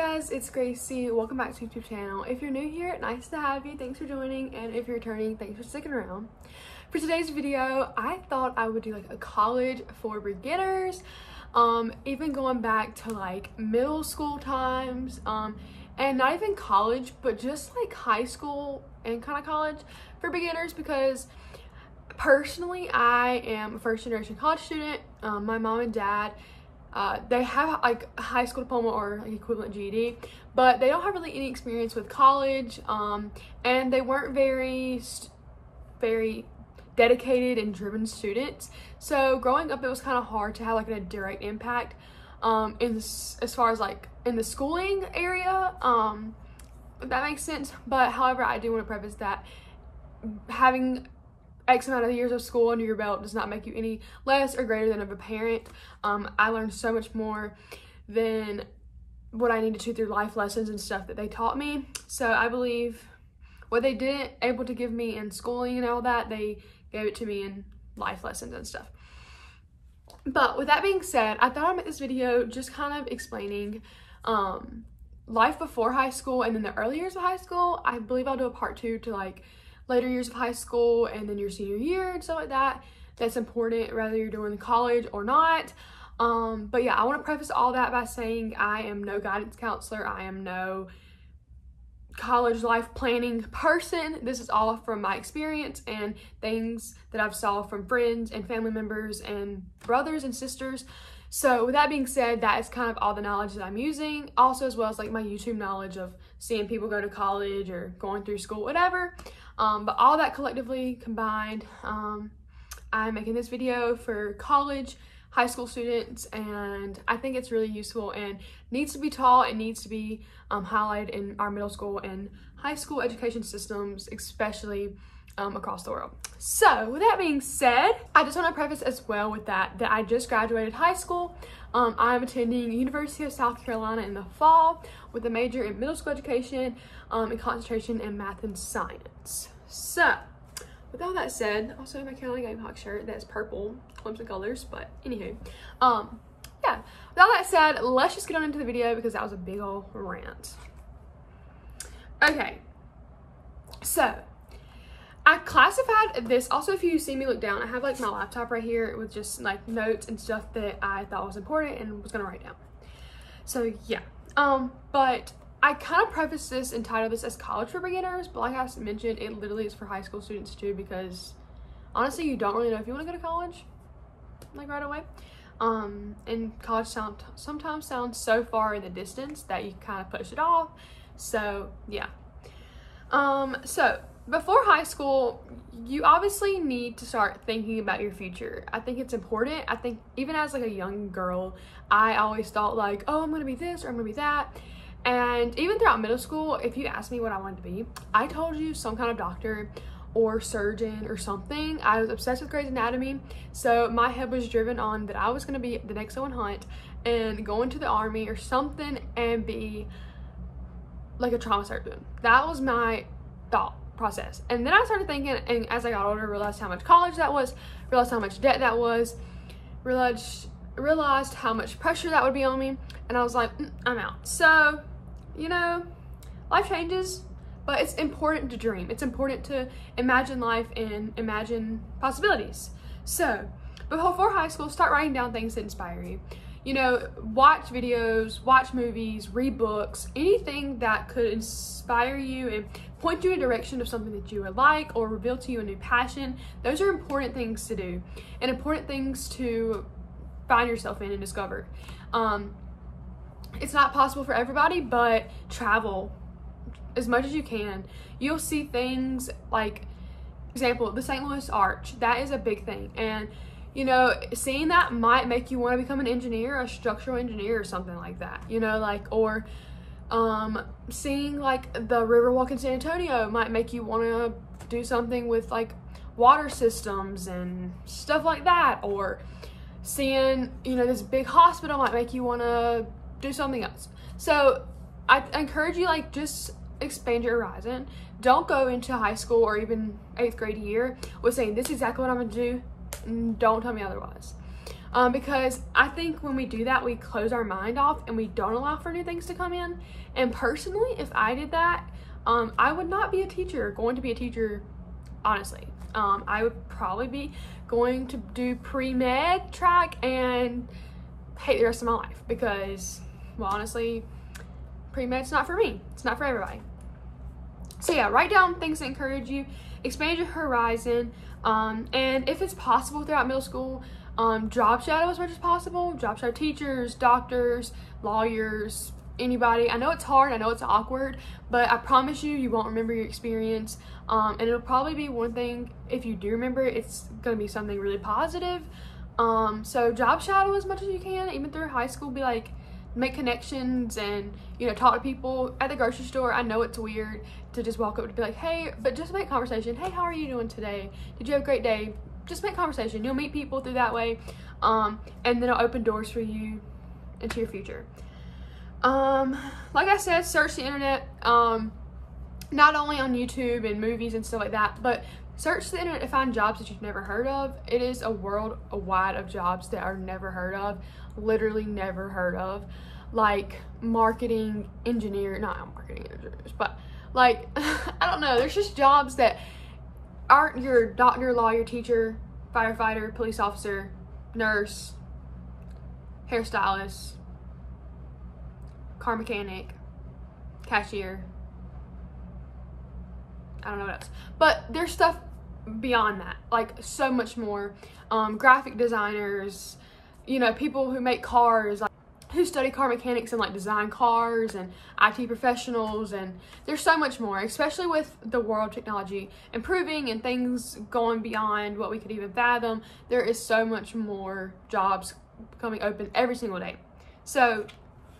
guys, it's Gracie. Welcome back to YouTube channel. If you're new here, nice to have you. Thanks for joining. And if you're returning, thanks for sticking around. For today's video, I thought I would do like a college for beginners. Um, even going back to like middle school times. Um, and not even college, but just like high school and kind of college for beginners because personally, I am a first generation college student. Um, my mom and dad uh, they have like high school diploma or like equivalent GED, but they don't have really any experience with college. Um, and they weren't very, very dedicated and driven students. So growing up, it was kind of hard to have like a direct impact um, in this, as far as like in the schooling area. Um, that makes sense. But however, I do want to preface that having X amount of years of school under your belt does not make you any less or greater than of a parent. Um, I learned so much more than what I needed to through life lessons and stuff that they taught me. So I believe what they didn't able to give me in schooling and all that, they gave it to me in life lessons and stuff. But with that being said, I thought I'd make this video just kind of explaining um, life before high school and then the early years of high school. I believe I'll do a part two to like later years of high school and then your senior year and stuff like that. That's important whether you're doing college or not. Um, but yeah, I want to preface all that by saying I am no guidance counselor. I am no college life planning person. This is all from my experience and things that I've saw from friends and family members and brothers and sisters. So with that being said, that is kind of all the knowledge that I'm using. Also as well as like my YouTube knowledge of seeing people go to college or going through school, whatever. Um, but all that collectively combined, um, I'm making this video for college, high school students, and I think it's really useful and needs to be taught and needs to be um, highlighted in our middle school and high school education systems, especially um, across the world. So with that being said, I just want to preface as well with that, that I just graduated high school. Um, I'm attending University of South Carolina in the fall with a major in middle school education um, and concentration in math and science. So with all that said, also my Carolina Gamecock shirt that's purple, Clemson colors, but anywho, um, yeah. With all that said, let's just get on into the video because that was a big old rant. Okay, so I classified this, also if you see me look down, I have like my laptop right here with just like notes and stuff that I thought was important and was gonna write down. So yeah, um, but I kind of preface this and title this as college for beginners, but like I mentioned, it literally is for high school students too because honestly, you don't really know if you want to go to college like right away. Um, and college sound sometimes sounds so far in the distance that you kind of push it off. So yeah. Um, so before high school, you obviously need to start thinking about your future. I think it's important. I think even as like a young girl, I always thought like, oh, I'm gonna be this or I'm gonna be that. And even throughout middle school, if you asked me what I wanted to be, I told you some kind of doctor or surgeon or something. I was obsessed with Grey's Anatomy, so my head was driven on that I was gonna be the next Owen Hunt and go into the army or something and be like a trauma surgeon. That was my thought process. And then I started thinking, and as I got older, I realized how much college that was, realized how much debt that was, realized realized how much pressure that would be on me, and I was like, mm, I'm out. So, you know, life changes, but it's important to dream. It's important to imagine life and imagine possibilities. So, before high school, start writing down things that inspire you you know, watch videos, watch movies, read books, anything that could inspire you and point you in a direction of something that you would like or reveal to you a new passion. Those are important things to do and important things to find yourself in and discover. Um, it's not possible for everybody, but travel as much as you can. You'll see things like, example, the St. Louis Arch. That is a big thing. And you know, seeing that might make you want to become an engineer, a structural engineer or something like that, you know, like, or um, seeing like the Riverwalk in San Antonio might make you want to do something with like water systems and stuff like that, or seeing, you know, this big hospital might make you want to do something else. So I encourage you, like, just expand your horizon. Don't go into high school or even eighth grade year with saying, this is exactly what I'm going to do don't tell me otherwise. Um, because I think when we do that, we close our mind off and we don't allow for new things to come in. And personally, if I did that, um, I would not be a teacher, going to be a teacher, honestly. Um, I would probably be going to do pre-med track and hate the rest of my life because, well, honestly, pre-med's not for me. It's not for everybody. So yeah, write down things that encourage you, expand your horizon, um, and if it's possible throughout middle school, um, job shadow as much as possible. Job shadow teachers, doctors, lawyers, anybody. I know it's hard, I know it's awkward, but I promise you, you won't remember your experience. Um, and it'll probably be one thing, if you do remember, it's gonna be something really positive. Um, so job shadow as much as you can, even through high school, be like, make connections and, you know, talk to people at the grocery store. I know it's weird to just walk up to be like, hey, but just make conversation. Hey, how are you doing today? Did you have a great day? Just make conversation. You'll meet people through that way. Um, and then it'll open doors for you into your future. Um, like I said, search the internet, um, not only on YouTube and movies and stuff like that, but search the internet to find jobs that you've never heard of. It is a world wide of jobs that are never heard of, literally never heard of. Like marketing engineer, not marketing engineers, but like, I don't know, there's just jobs that aren't your doctor, lawyer, teacher, firefighter, police officer, nurse, hairstylist, car mechanic, cashier. I don't know what else. But there's stuff beyond that, like so much more. Um, graphic designers, you know, people who make cars, like, who study car mechanics and like design cars and IT professionals and there's so much more, especially with the world technology improving and things going beyond what we could even fathom. There is so much more jobs coming open every single day. So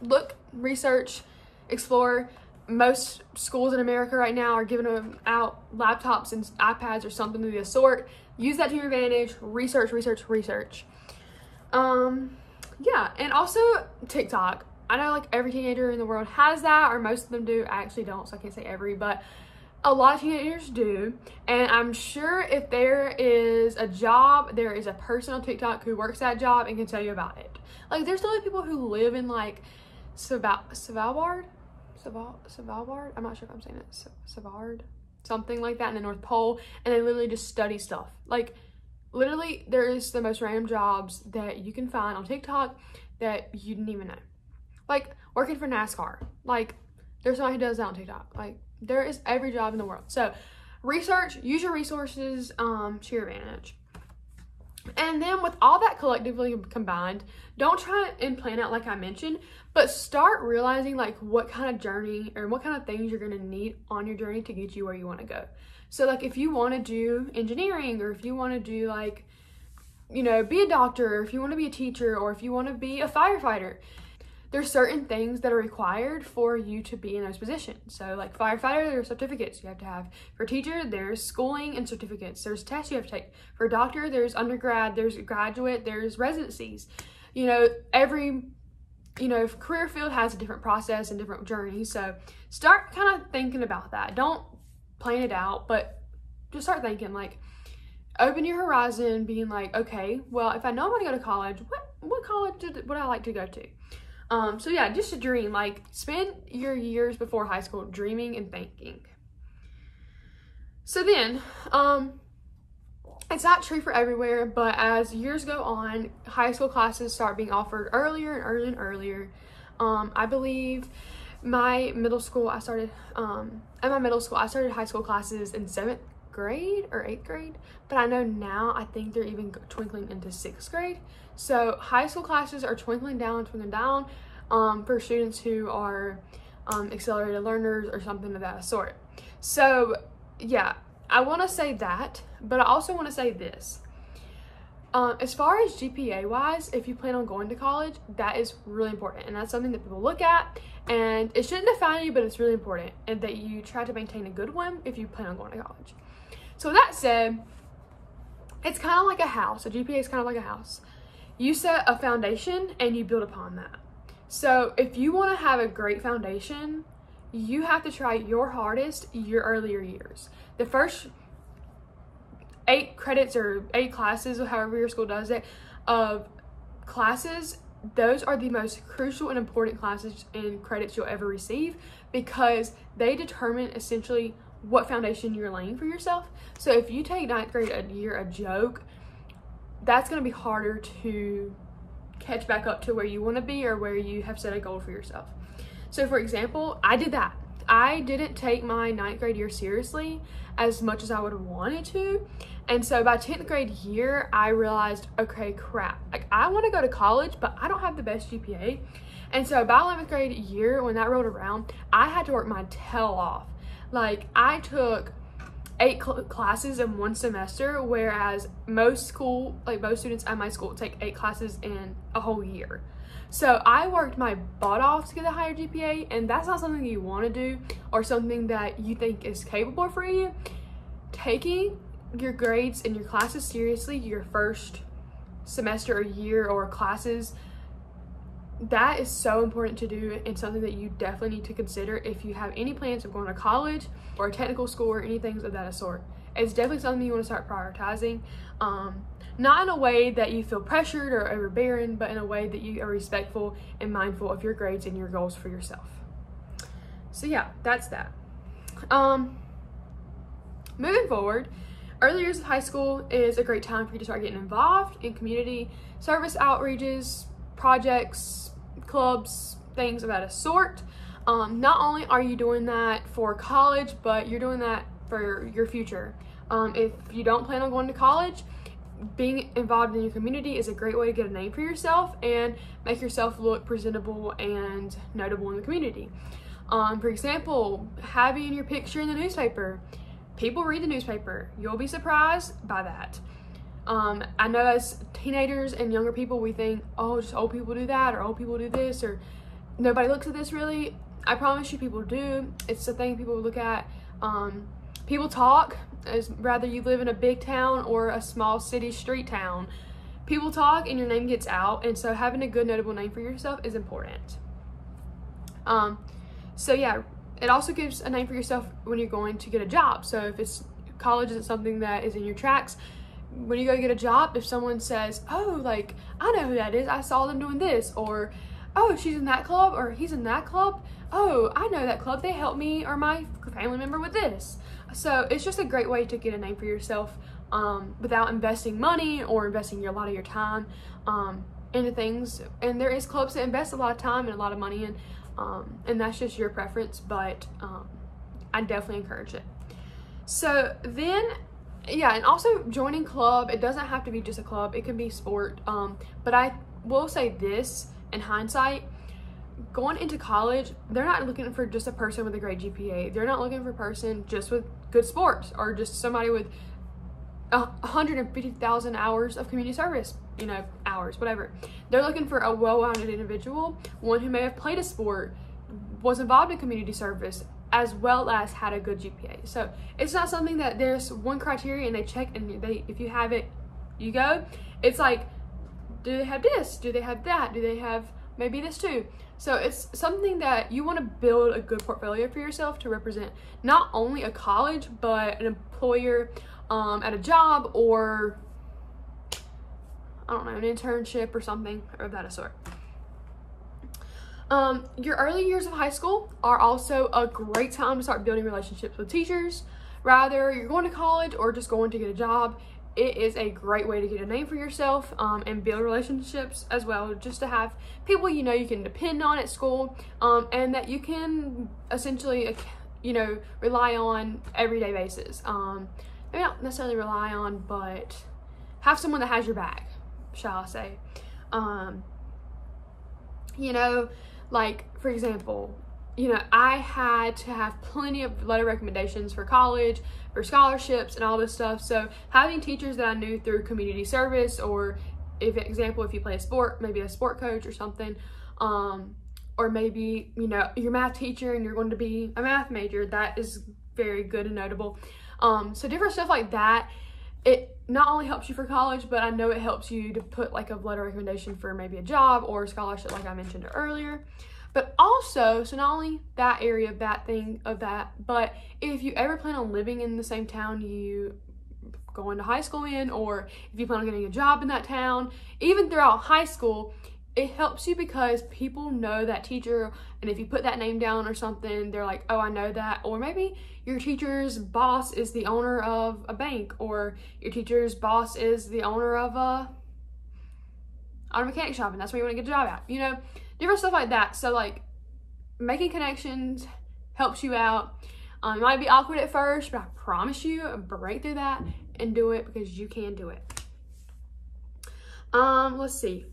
look, research, explore. Most schools in America right now are giving out laptops and iPads or something of the sort. Use that to your advantage. Research, research, research. Um, yeah, and also TikTok. I know like every teenager in the world has that, or most of them do. I actually don't, so I can't say every, but a lot of teenagers do. And I'm sure if there is a job, there is a person on TikTok who works that job and can tell you about it. Like there's only people who live in like Sval- Svalbard? Sval- Svalbard? I'm not sure if I'm saying it. Svalbard? Something like that in the North Pole. And they literally just study stuff. Like literally there is the most random jobs that you can find on TikTok that you didn't even know. Like working for NASCAR. Like there's somebody who does that on TikTok. Like there is every job in the world. So research, use your resources um, to your advantage. And then with all that collectively combined, don't try and plan out like I mentioned, but start realizing like what kind of journey or what kind of things you're going to need on your journey to get you where you want to go. So like if you want to do engineering or if you want to do like you know, be a doctor, or if you want to be a teacher or if you want to be a firefighter, there's certain things that are required for you to be in those positions. So like firefighter, there's certificates you have to have. For teacher, there's schooling and certificates. There's tests you have to take. For doctor, there's undergrad, there's graduate, there's residencies. You know, every you know, career field has a different process and different journey. So start kind of thinking about that. Don't plan it out, but just start thinking like open your horizon, being like, okay, well, if I know I'm going to go to college, what what college did, would I like to go to? Um, so yeah, just a dream. Like spend your years before high school dreaming and thinking. So then, um, it's not true for everywhere, but as years go on, high school classes start being offered earlier and earlier and earlier. Um, I believe my middle school, I started, um, at my middle school, I started high school classes in seventh grade or eighth grade, but I know now I think they're even twinkling into sixth grade. So high school classes are twinkling down, twinkling down um, for students who are um, accelerated learners or something of that sort. So yeah, I want to say that, but I also want to say this. Um, as far as GPA wise, if you plan on going to college, that is really important. And that's something that people look at and it shouldn't define you, but it's really important. And that you try to maintain a good one if you plan on going to college. So that said, it's kind of like a house. A GPA is kind of like a house. You set a foundation and you build upon that. So if you want to have a great foundation, you have to try your hardest your earlier years. The first eight credits or eight classes or however your school does it of classes, those are the most crucial and important classes and credits you'll ever receive because they determine essentially what foundation you're laying for yourself. So if you take ninth grade a year a joke, that's going to be harder to catch back up to where you want to be or where you have set a goal for yourself. So for example, I did that. I didn't take my ninth grade year seriously as much as I would have wanted to. And so by 10th grade year, I realized, okay, crap. Like I want to go to college, but I don't have the best GPA. And so by 11th grade year, when that rolled around, I had to work my tail off. Like I took eight cl classes in one semester, whereas most school, like most students at my school take eight classes in a whole year. So I worked my butt off to get a higher GPA and that's not something you want to do or something that you think is capable for you. Taking your grades and your classes seriously your first semester or year or classes that is so important to do and something that you definitely need to consider if you have any plans of going to college or a technical school or anything of that sort. It's definitely something you want to start prioritizing. Um, not in a way that you feel pressured or overbearing, but in a way that you are respectful and mindful of your grades and your goals for yourself. So yeah, that's that. Um, moving forward, early years of high school is a great time for you to start getting involved in community service outreaches, projects, clubs, things of that sort. Um, not only are you doing that for college, but you're doing that for your future. Um, if you don't plan on going to college, being involved in your community is a great way to get a name for yourself and make yourself look presentable and notable in the community. Um, for example, having your picture in the newspaper. People read the newspaper. You'll be surprised by that. Um, I know as teenagers and younger people, we think, oh, just old people do that or old people do this or nobody looks at this really. I promise you people do. It's the thing people look at. Um, people talk, as rather you live in a big town or a small city street town. People talk and your name gets out, and so having a good notable name for yourself is important. Um, so yeah, it also gives a name for yourself when you're going to get a job. So if it's college isn't something that is in your tracks, when you go get a job, if someone says, oh, like, I know who that is, I saw them doing this, or, oh, she's in that club, or he's in that club, oh, I know that club, they helped me or my family member with this. So it's just a great way to get a name for yourself um, without investing money or investing a lot of your time um, into things. And there is clubs that invest a lot of time and a lot of money in, um, and that's just your preference, but um, I definitely encourage it. So then yeah and also joining club it doesn't have to be just a club it can be sport um but i will say this in hindsight going into college they're not looking for just a person with a great gpa they're not looking for a person just with good sports or just somebody with 150,000 hours of community service, you know, hours, whatever. They're looking for a well-rounded individual, one who may have played a sport, was involved in community service, as well as had a good GPA. So it's not something that there's one criteria and they check and they if you have it, you go. It's like, do they have this? Do they have that? Do they have maybe this too? So it's something that you want to build a good portfolio for yourself to represent not only a college, but an employer um, at a job or I don't know, an internship or something of that sort. Um, your early years of high school are also a great time to start building relationships with teachers. Rather, you're going to college or just going to get a job, it is a great way to get a name for yourself um, and build relationships as well. Just to have people you know you can depend on at school um, and that you can essentially, you know, rely on everyday basis. Um, maybe not necessarily rely on, but have someone that has your back, shall I say. Um, you know, like, for example, you know, I had to have plenty of letter recommendations for college, for scholarships, and all this stuff. So having teachers that I knew through community service, or if example, if you play a sport, maybe a sport coach or something, um, or maybe you know your math teacher and you're going to be a math major, that is very good and notable. Um, so different stuff like that. It not only helps you for college, but I know it helps you to put like a letter recommendation for maybe a job or a scholarship like I mentioned earlier. But also, so not only that area of that thing of that, but if you ever plan on living in the same town you going to high school in or if you plan on getting a job in that town. Even throughout high school, it helps you because people know that teacher and if you put that name down or something they're like oh i know that or maybe your teacher's boss is the owner of a bank or your teacher's boss is the owner of a auto mechanic shop and that's where you want to get a job at you know? Different stuff like that. So like making connections helps you out. Um, it might be awkward at first but i promise you break through that and do it because you can do it. Um let's see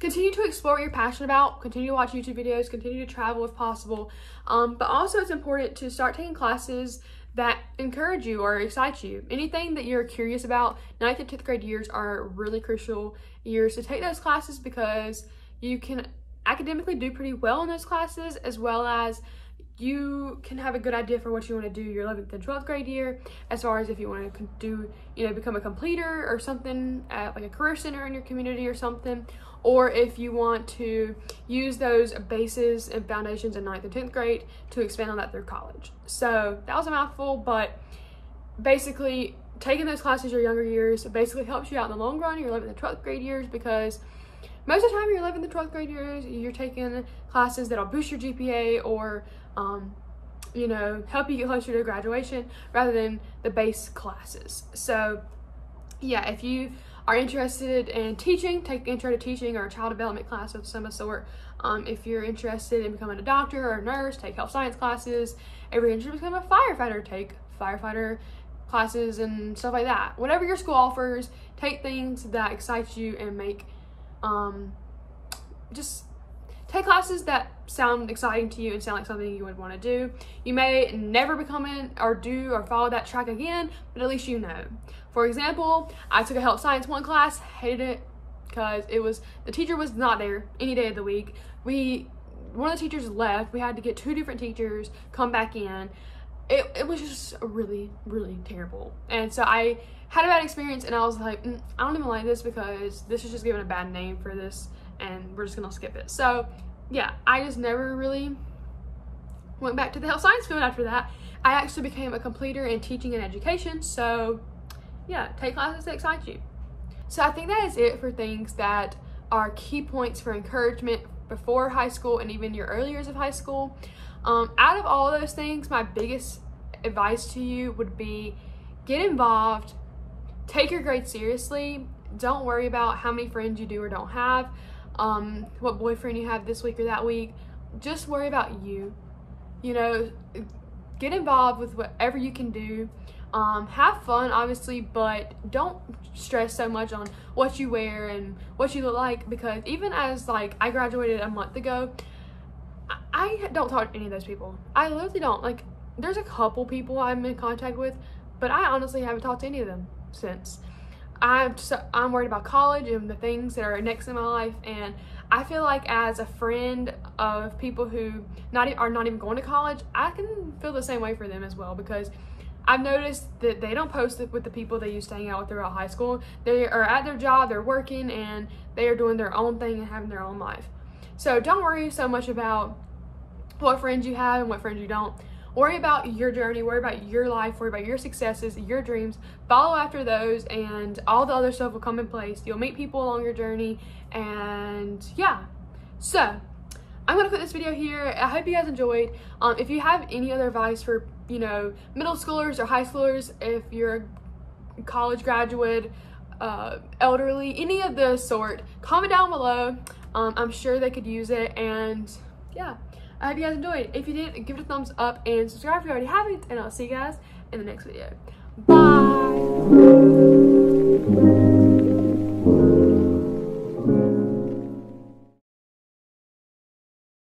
continue to explore what you're passionate about continue to watch youtube videos continue to travel if possible. Um, but also it's important to start taking classes that encourage you or excite you. Anything that you're curious about ninth and 10th grade years are really crucial years to take those classes because you can academically do pretty well in those classes as well as you can have a good idea for what you want to do your 11th and 12th grade year as far as if you want to do you know become a completer or something at like a career center in your community or something or if you want to use those bases and foundations in 9th and 10th grade to expand on that through college so that was a mouthful but basically taking those classes your younger years basically helps you out in the long run your 11th and 12th grade years because most of the time you're 11th and 12th grade years you're taking classes that'll boost your gpa or um, you know, help you get closer to graduation rather than the base classes. So yeah, if you are interested in teaching, take intro to teaching or a child development class of some sort. Um, if you're interested in becoming a doctor or a nurse, take health science classes. If you're interested in becoming a firefighter, take firefighter classes and stuff like that. Whatever your school offers, take things that excite you and make um, just Take classes that sound exciting to you and sound like something you would want to do. You may never become in or do or follow that track again, but at least you know. For example, I took a health science one class, hated it because it was the teacher was not there any day of the week. We one of the teachers left. We had to get two different teachers come back in. It, it was just really, really terrible. And so I had a bad experience and I was like, mm, I don't even like this because this is just giving a bad name for this and we're just gonna skip it. So yeah, I just never really went back to the health science field after that. I actually became a completer in teaching and education. So yeah, take classes that excite you. So I think that is it for things that are key points for encouragement before high school and even your early years of high school. Um, out of all those things, my biggest advice to you would be get involved, take your grades seriously. Don't worry about how many friends you do or don't have um, what boyfriend you have this week or that week. Just worry about you. You know, get involved with whatever you can do. Um, have fun, obviously, but don't stress so much on what you wear and what you look like because even as like I graduated a month ago, I, I don't talk to any of those people. I literally don't. Like, there's a couple people I'm in contact with, but I honestly haven't talked to any of them since. I'm I'm worried about college and the things that are next in my life and I feel like as a friend of people who not are not even going to college, I can feel the same way for them as well because I've noticed that they don't post it with the people they used to hang out with throughout high school. They are at their job, they're working, and they are doing their own thing and having their own life. So don't worry so much about what friends you have and what friends you don't. Worry about your journey, worry about your life, worry about your successes, your dreams. Follow after those, and all the other stuff will come in place. You'll meet people along your journey, and yeah. So, I'm gonna put this video here. I hope you guys enjoyed. Um, if you have any other advice for, you know, middle schoolers or high schoolers, if you're a college graduate, uh, elderly, any of the sort, comment down below. Um, I'm sure they could use it, and yeah. I hope you guys enjoyed. If you did, give it a thumbs up and subscribe if you already haven't. And I'll see you guys in the next video. Bye!